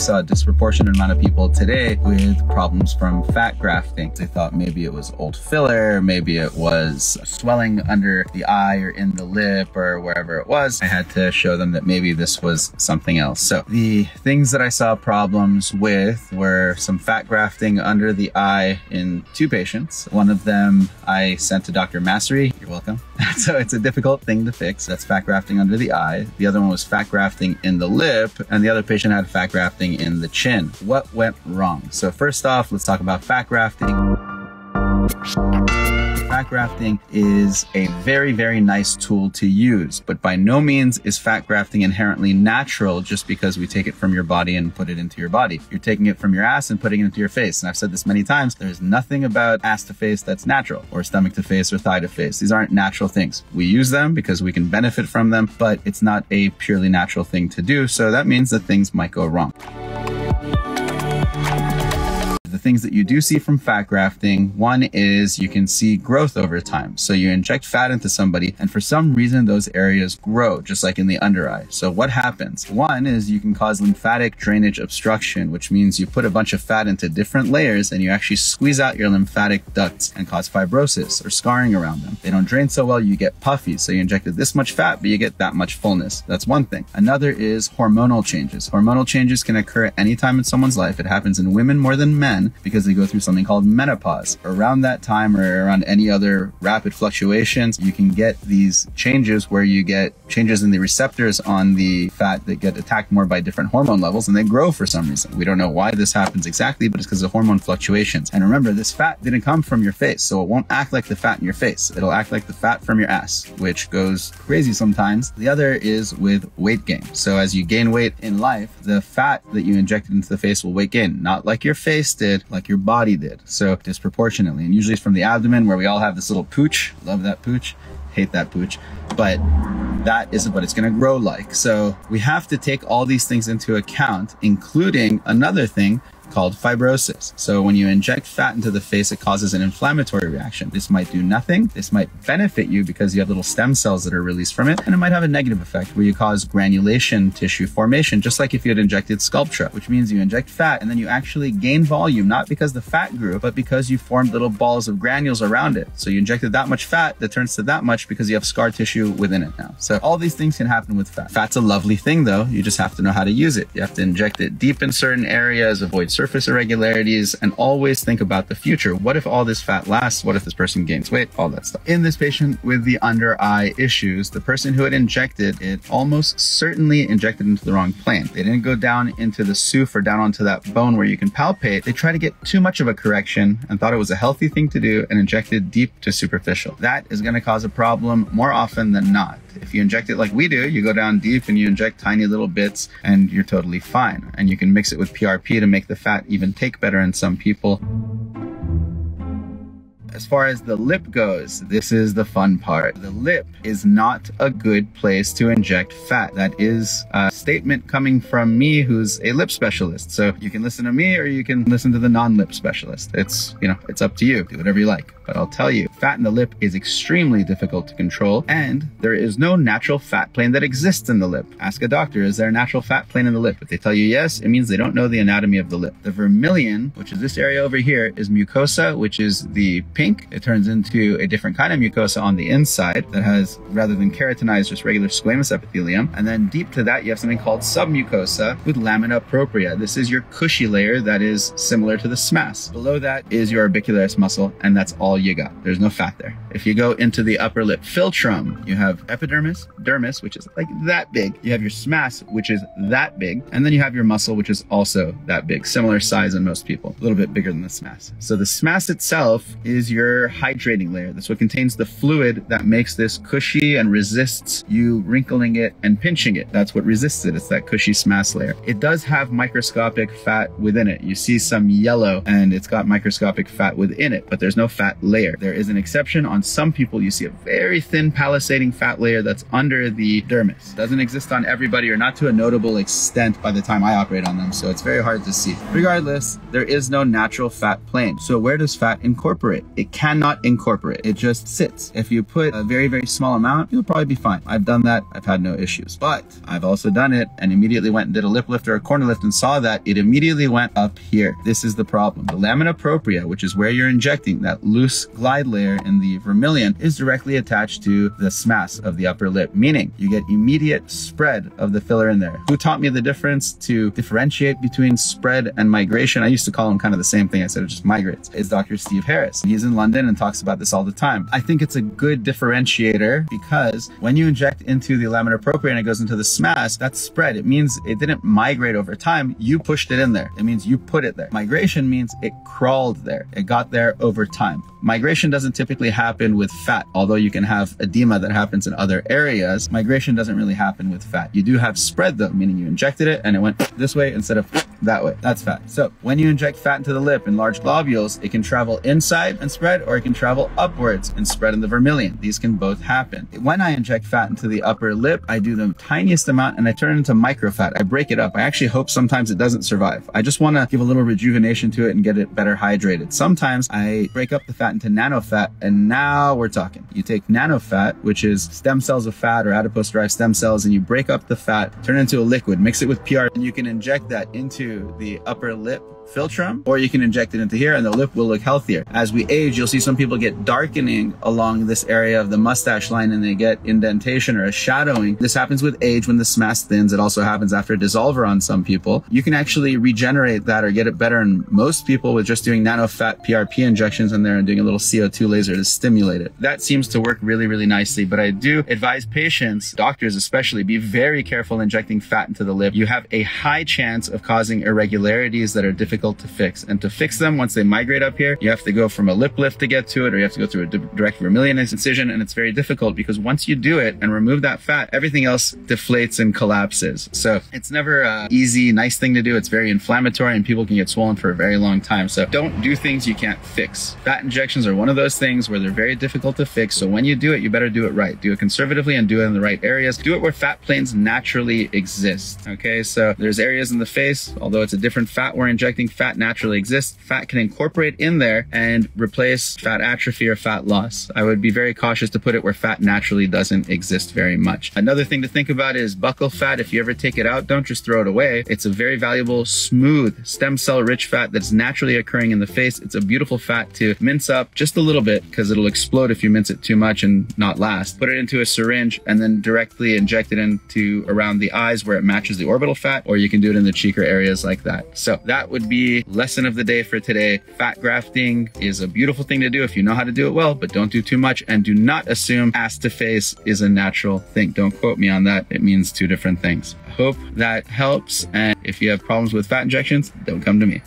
saw a disproportionate amount of people today with problems from fat grafting. They thought maybe it was old filler, maybe it was swelling under the eye or in the lip or wherever it was. I had to show them that maybe this was something else. So the things that I saw problems with were some fat grafting under the eye in two patients. One of them I sent to Dr. Massry. You're welcome. so it's a difficult thing to fix. That's fat grafting under the eye. The other one was fat grafting in the lip, and the other patient had fat grafting in the chin. What went wrong? So first off, let's talk about fat grafting. Fat grafting is a very, very nice tool to use, but by no means is fat grafting inherently natural just because we take it from your body and put it into your body. You're taking it from your ass and putting it into your face. And I've said this many times, there's nothing about ass to face that's natural, or stomach to face, or thigh to face. These aren't natural things. We use them because we can benefit from them, but it's not a purely natural thing to do. So that means that things might go wrong things that you do see from fat grafting, one is you can see growth over time. So you inject fat into somebody and for some reason those areas grow, just like in the under eye. So what happens? One is you can cause lymphatic drainage obstruction, which means you put a bunch of fat into different layers and you actually squeeze out your lymphatic ducts and cause fibrosis or scarring around them. They don't drain so well, you get puffy. So you injected this much fat, but you get that much fullness. That's one thing. Another is hormonal changes. Hormonal changes can occur at any time in someone's life. It happens in women more than men because they go through something called menopause. Around that time or around any other rapid fluctuations, you can get these changes where you get changes in the receptors on the fat that get attacked more by different hormone levels and they grow for some reason. We don't know why this happens exactly, but it's because of hormone fluctuations. And remember, this fat didn't come from your face, so it won't act like the fat in your face. It'll act like the fat from your ass, which goes crazy sometimes. The other is with weight gain. So as you gain weight in life, the fat that you injected into the face will weight gain, not like your face did, like your body did. So disproportionately. And usually it's from the abdomen where we all have this little pooch. Love that pooch. Hate that pooch. But that isn't what it's going to grow like. So we have to take all these things into account, including another thing called fibrosis. So when you inject fat into the face, it causes an inflammatory reaction. This might do nothing. This might benefit you because you have little stem cells that are released from it. And it might have a negative effect where you cause granulation tissue formation, just like if you had injected Sculptra, which means you inject fat and then you actually gain volume, not because the fat grew, but because you formed little balls of granules around it. So you injected that much fat that turns to that much because you have scar tissue within it now. So all these things can happen with fat. Fat's a lovely thing though. You just have to know how to use it. You have to inject it deep in certain areas, avoid surface irregularities, and always think about the future. What if all this fat lasts? What if this person gains weight? All that stuff. In this patient with the under eye issues, the person who had injected it almost certainly injected into the wrong plane. They didn't go down into the SOOF or down onto that bone where you can palpate. They tried to get too much of a correction and thought it was a healthy thing to do and injected deep to superficial. That is going to cause a problem more often than not. If you inject it like we do, you go down deep and you inject tiny little bits and you're totally fine. And you can mix it with PRP to make the fat even take better in some people. As far as the lip goes, this is the fun part. The lip is not a good place to inject fat. That is a statement coming from me, who's a lip specialist. So you can listen to me or you can listen to the non-lip specialist. It's, you know, it's up to you. Do whatever you like. But I'll tell you, fat in the lip is extremely difficult to control, and there is no natural fat plane that exists in the lip. Ask a doctor, is there a natural fat plane in the lip? If they tell you yes, it means they don't know the anatomy of the lip. The vermilion, which is this area over here, is mucosa, which is the pink. It turns into a different kind of mucosa on the inside that has, rather than keratinized, just regular squamous epithelium. And then deep to that, you have something called submucosa with lamina propria. This is your cushy layer that is similar to the SMAS. Below that is your orbicularis muscle, and that's all you got. There's no fat there. If you go into the upper lip philtrum, you have epidermis, dermis, which is like that big. You have your SMAS, which is that big. And then you have your muscle, which is also that big, similar size in most people, a little bit bigger than the SMAS. So the SMAS itself is your hydrating layer. That's what contains the fluid that makes this cushy and resists you wrinkling it and pinching it. That's what resists it. It's that cushy SMAS layer. It does have microscopic fat within it. You see some yellow and it's got microscopic fat within it, but there's no fat layer. There is an exception. On some people, you see a very thin palisading fat layer that's under the dermis. Doesn't exist on everybody or not to a notable extent by the time I operate on them, so it's very hard to see. Regardless, there is no natural fat plane. So where does fat incorporate? It cannot incorporate. It just sits. If you put a very, very small amount, you'll probably be fine. I've done that. I've had no issues. But I've also done it and immediately went and did a lip lift or a corner lift and saw that it immediately went up here. This is the problem. The lamina propria, which is where you're injecting that loose glide layer in the vermilion, is directly attached to the SMAS of the upper lip, meaning you get immediate spread of the filler in there. Who taught me the difference to differentiate between spread and migration? I used to call them kind of the same thing. I said it just migrates. It's Dr. Steve Harris. He's in London and talks about this all the time. I think it's a good differentiator because when you inject into the lamina propria and it goes into the SMAS, that's spread. It means it didn't migrate over time. You pushed it in there. It means you put it there. Migration means it crawled there. It got there over time. Migration doesn't typically happen with fat, although you can have edema that happens in other areas. Migration doesn't really happen with fat. You do have spread though, meaning you injected it and it went this way instead of that way. That's fat. So when you inject fat into the lip in large globules, it can travel inside and spread or it can travel upwards and spread in the vermilion. These can both happen. When I inject fat into the upper lip, I do the tiniest amount and I turn it into microfat. I break it up. I actually hope sometimes it doesn't survive. I just want to give a little rejuvenation to it and get it better hydrated. Sometimes I break up the fat into nanofat and now we're talking. You take nanofat, which is stem cells of fat or adipose derived stem cells, and you break up the fat, turn it into a liquid, mix it with PR, and you can inject that into the upper lip philtrum, or you can inject it into here and the lip will look healthier. As we age, you'll see some people get darkening along this area of the mustache line and they get indentation or a shadowing. This happens with age when the SMAS thins. It also happens after a dissolver on some people. You can actually regenerate that or get it better in most people with just doing nanofat PRP injections in there and doing a little CO2 laser to stimulate it. That seems to work really, really nicely, but I do advise patients, doctors especially, be very careful injecting fat into the lip. You have a high chance of causing irregularities that are difficult difficult to fix. And to fix them, once they migrate up here, you have to go from a lip lift to get to it, or you have to go through a direct vermilion incision. And it's very difficult because once you do it and remove that fat, everything else deflates and collapses. So it's never a easy, nice thing to do. It's very inflammatory and people can get swollen for a very long time. So don't do things you can't fix. Fat injections are one of those things where they're very difficult to fix. So when you do it, you better do it right. Do it conservatively and do it in the right areas. Do it where fat planes naturally exist. Okay. So there's areas in the face, although it's a different fat we're injecting fat naturally exists, fat can incorporate in there and replace fat atrophy or fat loss. I would be very cautious to put it where fat naturally doesn't exist very much. Another thing to think about is buccal fat. If you ever take it out, don't just throw it away. It's a very valuable, smooth, stem cell rich fat that's naturally occurring in the face. It's a beautiful fat to mince up just a little bit because it'll explode if you mince it too much and not last. Put it into a syringe and then directly inject it into around the eyes where it matches the orbital fat, or you can do it in the cheeker areas like that. So that would be lesson of the day for today. Fat grafting is a beautiful thing to do if you know how to do it well, but don't do too much and do not assume ass to face is a natural thing. Don't quote me on that. It means two different things. Hope that helps. And if you have problems with fat injections, don't come to me.